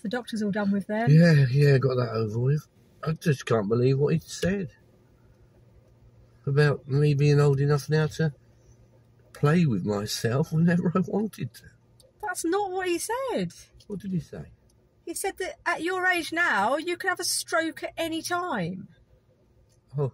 The doctor's all done with them. Yeah, yeah, got that over with. I just can't believe what he said about me being old enough now to play with myself whenever I wanted to. That's not what he said. What did he say? He said that at your age now, you can have a stroke at any time. Oh,